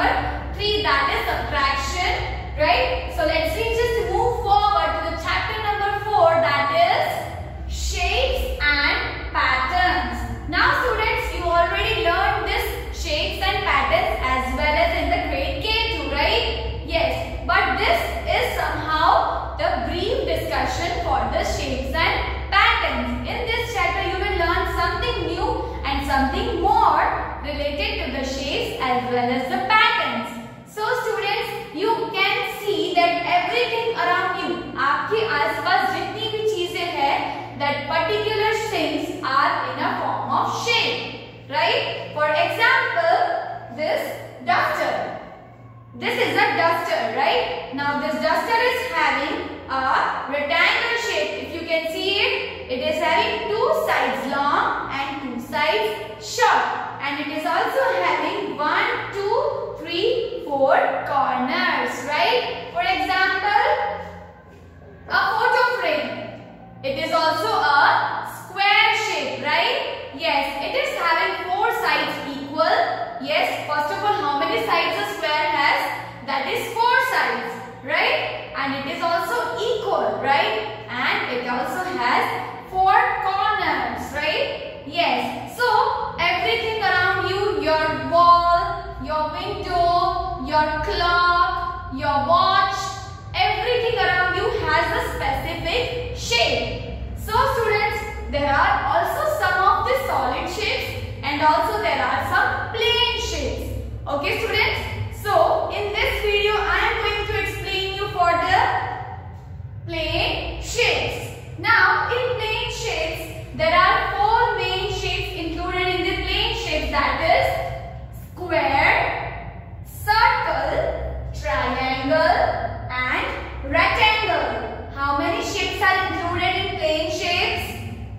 number 3 that is subtraction right? So let's see just move forward to the chapter number 4 that is shapes and patterns. Now students you already learned this shapes and patterns as well as in the grade K2 right? Yes but this is somehow the brief discussion for the shapes and patterns. In this chapter you will learn something new and something more related to the shapes as well as the This is a duster, right? Now this duster is having a rectangular shape. If you can see it, it is having two sides long and two sides short. And it is also having one, two, three, four corners, right? For example, a photo frame. It is also a clock, your watch, everything around you has a specific shape. So students, there are also some of the solid shapes and also there are some plane shapes. Okay students? So, in this video I am going to explain you for the plane shapes. Now, in plane shapes, there are four main shapes included in the plane shapes that is square, circle, triangle and rectangle. How many shapes are included in plane shapes?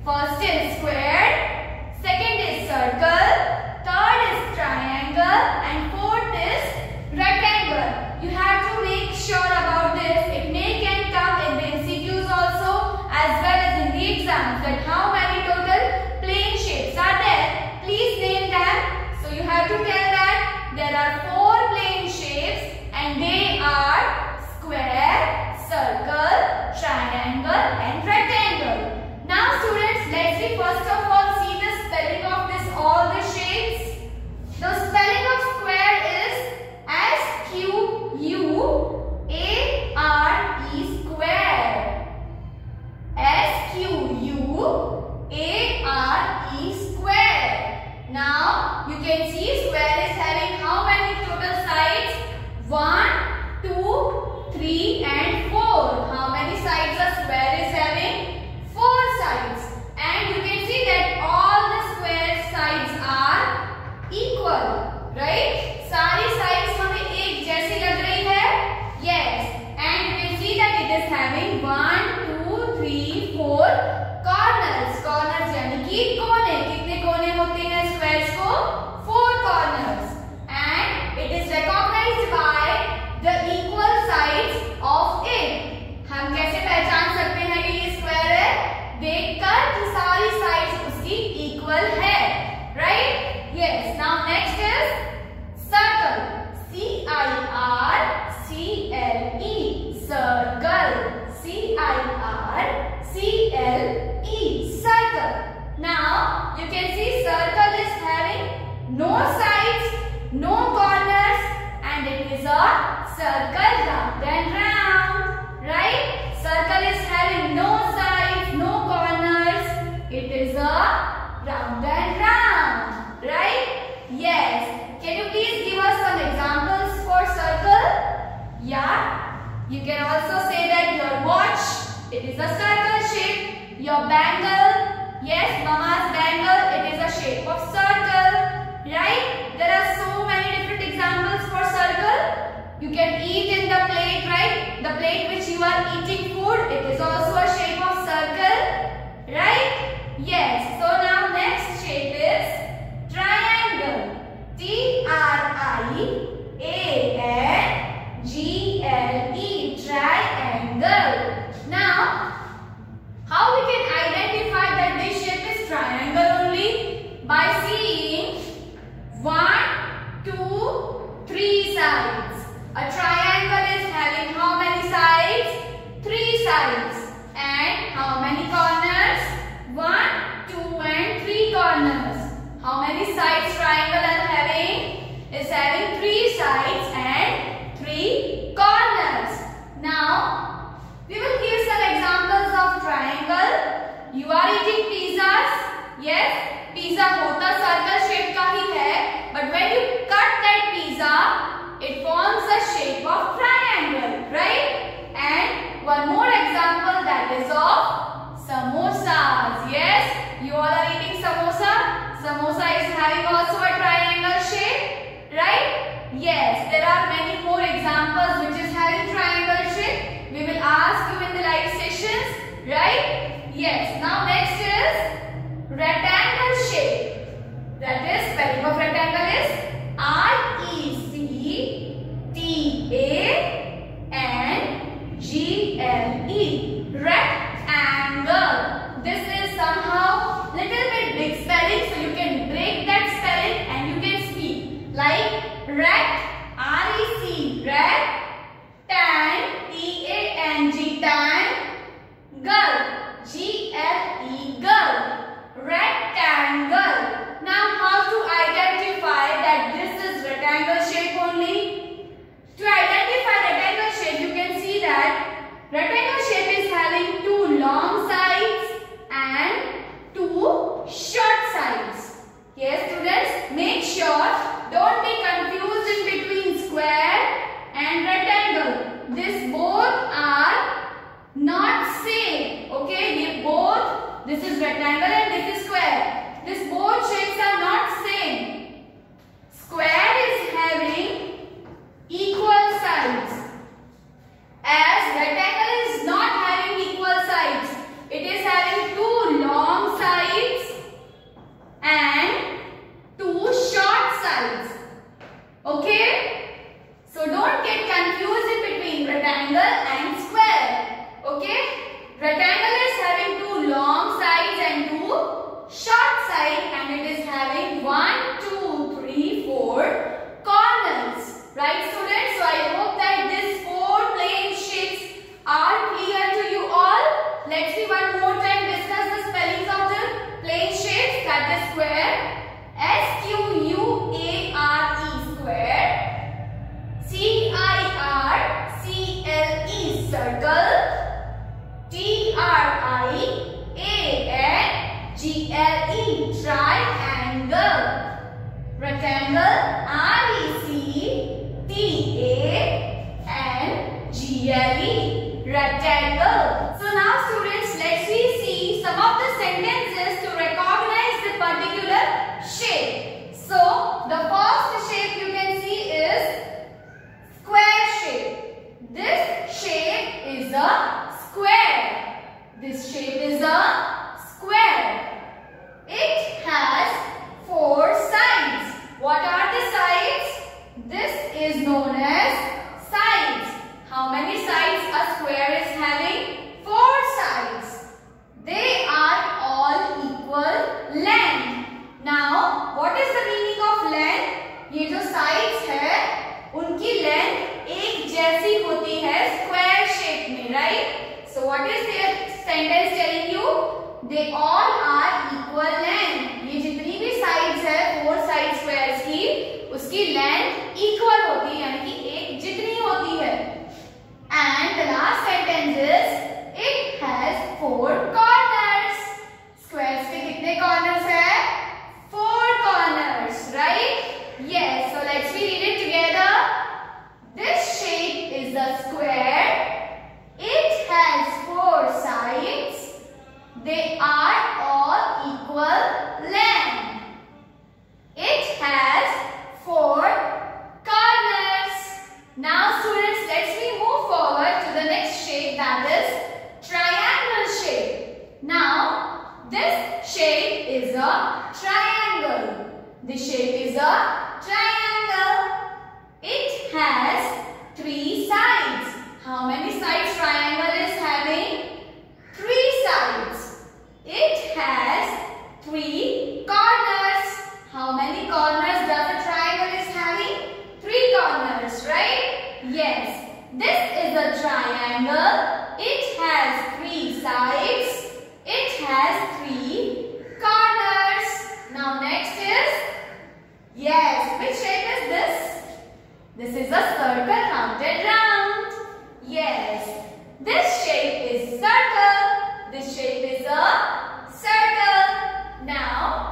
First is square, second is circle, third is triangle and fourth is rectangle. You have to make sure about this. It may can come in the MCQs also as well as in the exams that how many total plane shapes are there. Please name them. So you have to tell that there are four plane shapes and they are square, circle, triangle and rectangle. Now students, let's see first of You can see circle is having no sides, no corners, and it is a circle round and round. Right? Circle is having no sides, no corners. It is a round and round. Right? Yes. Can you please give us some examples for circle? Yeah. You can also say that your watch, it is a circle shape. Your bangle, yes, mama's bangle, it is a shape of circle. Right? There are so many different examples for circle. You can eat in the plate, right? The plate which you are eating food, it is also a shape of circle. Right? Yes. So now next shape is triangle. T-R-I-A-N-G-L-E. Triangle. Now, how we can identify that this shape is triangle only? By seeing one, two, three sides. A triangle is having how many sides? Three sides. And how many corners? One, two and three corners. How many sides triangle are having? Is having three sides and three corners. Now, we will give some examples of triangle. You are eating pizzas. Yes, now next Rectangle shape is having two long sides and two short sides. Yes, students, make sure don't be confused in between square and rectangle. This both are not same. Okay, they both, this is rectangle and this is square. This both shapes are is known as sides. How many sides a square is having? Four sides. They are all equal length. Now, what is the meaning of length? ये जो sides है, उनकी length एक जैसी होती है square shape में, right? So, what is their sentence telling you? They all are equal length. Is the square. It has four sides. They are all equal length. It has four corners. Now students, let's we move forward to the next shape that is triangle shape. Now, this shape is a triangle. This shape is a triangle. It has three sides. How many sides triangle is having? Three sides. It has three corners. How many corners does a triangle is having? Three corners, right? Yes. This is a triangle. It has three sides. It has three corners. Now next is, yes, which shape is this? This is a circle rounded round. Yes. This shape is circle. This shape is a circle. Now,